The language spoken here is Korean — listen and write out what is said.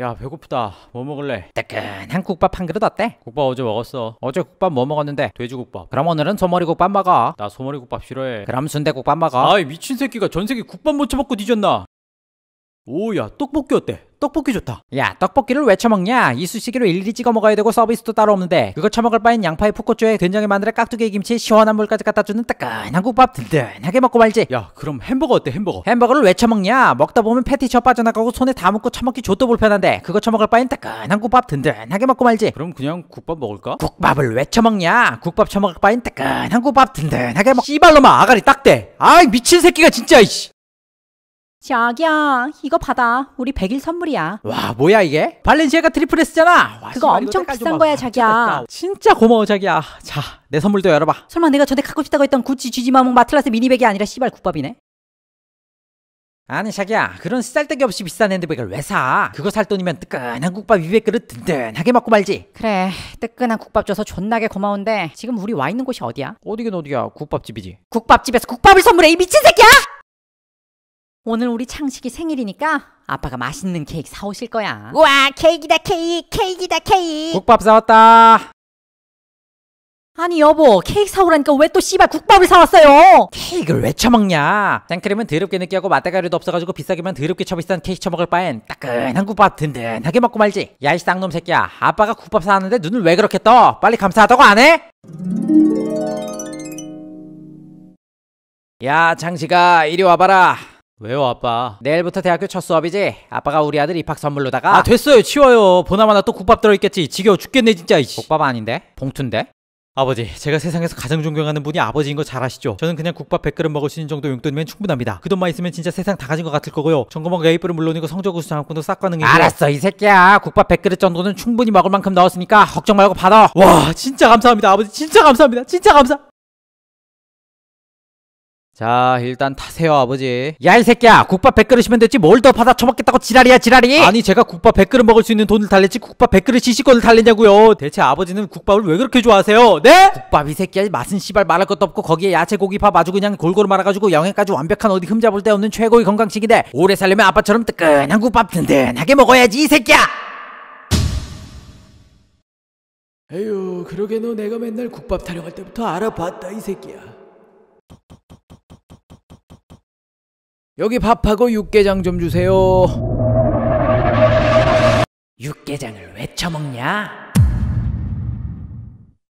야 배고프다 뭐 먹을래? 뜨끈한 국밥 한 그릇 어때? 국밥 어제 먹었어 어제 국밥 뭐 먹었는데? 돼지국밥 그럼 오늘은 소머리 국밥 먹어. 나 소머리국밥 싫어해 그럼 순대국밥 먹어. 아이 미친 새끼가 전 세계 국밥 못 처먹고 뒤졌나 오야 떡볶이 어때? 떡볶이 좋다 야 떡볶이를 왜 처먹냐? 이쑤시개로 일일이 찍어 먹어야 되고 서비스도 따로 없는데 그거 처먹을 바엔 양파에 풋고추에 된장에 마늘에 깍두기에 김치에 시원한 물까지 갖다 주는 뜨끈한 국밥 든든하게 먹고 말지. 야 그럼 햄버거 어때 햄버거 햄버거를 왜 처먹냐? 먹다 보면 패티 처 빠져나가고 손에 다 묻고 처먹기 좆도 불편한데 그거 처먹을 바엔 뜨끈한 국밥 든든하게 먹고 말지. 그럼 그냥 국밥 먹을까? 국밥을 왜 처먹냐? 국밥 처먹을 바엔 뜨끈한 국밥 든든하게 먹. 씨발놈아 아가리 딱대 아이 미친 새끼가 진짜 이씨 자기야, 이거 받아. 우리 100일 선물이야. 와 뭐야 이게? 발렌시아가 Triple S잖아. 와, 그거 엄청 비싼 봐. 거야, 자기야. 진짜 고마워 자기야. 자 내 선물도 열어봐. 설마 내가 전에 갖고 싶다고 했던 구찌 GG Marmont Matelassé 미니백이 아니라 씨발 국밥이네? 아니 자기야 그런 쓰잘데기 없이 비싼 핸드백을 왜 사? 그거 살 돈이면 뜨끈한 국밥 200그릇 든든하게 먹고 말지. 그래, 뜨끈한 국밥 줘서 존나게 고마운데 지금 우리 와 있는 곳이 어디야? 어디긴 어디야 국밥집이지. 국밥집에서 국밥을 선물해 이 미친 새끼야! 오늘 우리 창식이 생일이니까 아빠가 맛있는 케이크 사오실 거야. 우와, 케이크다 케이크, 케이크다 케이크. 국밥 사왔다. 아니 여보, 케이크 사오라니까 왜 또 씨발 국밥을 사왔어요? 케이크를 왜 처먹냐? 생크림은 더럽게 느끼하고 맛대가리도 없어가지고 비싸기만 더럽게 처비싼 케이크 처먹을 바엔 따끈한 국밥 든든하게 먹고 말지. 야이 쌍놈 새끼야. 아빠가 국밥 사왔는데 눈을 왜 그렇게 떠? 빨리 감사하다고 안 해? 야 장식아 이리 와봐라. 왜요 아빠 내일부터 대학교 첫 수업이지? 아빠가 우리 아들 입학 선물로다가 아 됐어요 치워요 보나마나 또 국밥 들어있겠지 지겨워 죽겠네 진짜 이씨 국밥 아닌데? 봉투인데? 아버지, 제가 세상에서 가장 존경하는 분이 아버지인 거 잘 아시죠? 저는 그냥 국밥 100그릇 먹을 수 있는 정도 용돈이면 충분합니다. 그 돈만 있으면 진짜 세상 다 가진 것 같을 거고요. 전공만 A뿔은 물론이고 성적 우수 장학금도 싹 가능이고. 알았어 이 새끼야 국밥 100그릇 정도는 충분히 먹을 만큼 넣었으니까 걱정 말고 받아 와, 진짜 감사합니다, 아버지. 진짜 감사합니다. 진짜 감사. 자, 일단 타세요, 아버지. 야 이 새끼야 국밥 100그릇이면 됐지 뭘 더 받아 처먹겠다고 지랄이야 지랄이 아니, 제가 국밥 100그릇 먹을 수 있는 돈을 달랬지 국밥 100그릇 시식권을 달랬냐고요. 대체 아버지는 국밥을 왜 그렇게 좋아하세요? 네? 국밥 이 새끼야 맛은 씨발 말할 것도 없고 거기에 야채 고기 밥 아주 그냥 골고루 말아가지고 영양까지 완벽한 어디 흠잡을 데 없는 최고의 건강식인데 오래 살려면 아빠처럼 뜨끈한 국밥 든든하게 먹어야지 이 새끼야 에휴, 그러게 너 내가 맨날 국밥 타령할 때부터 알아봤다, 이 새끼야. 여기 밥하고 육개장 좀 주세요. 육개장을 왜 처먹냐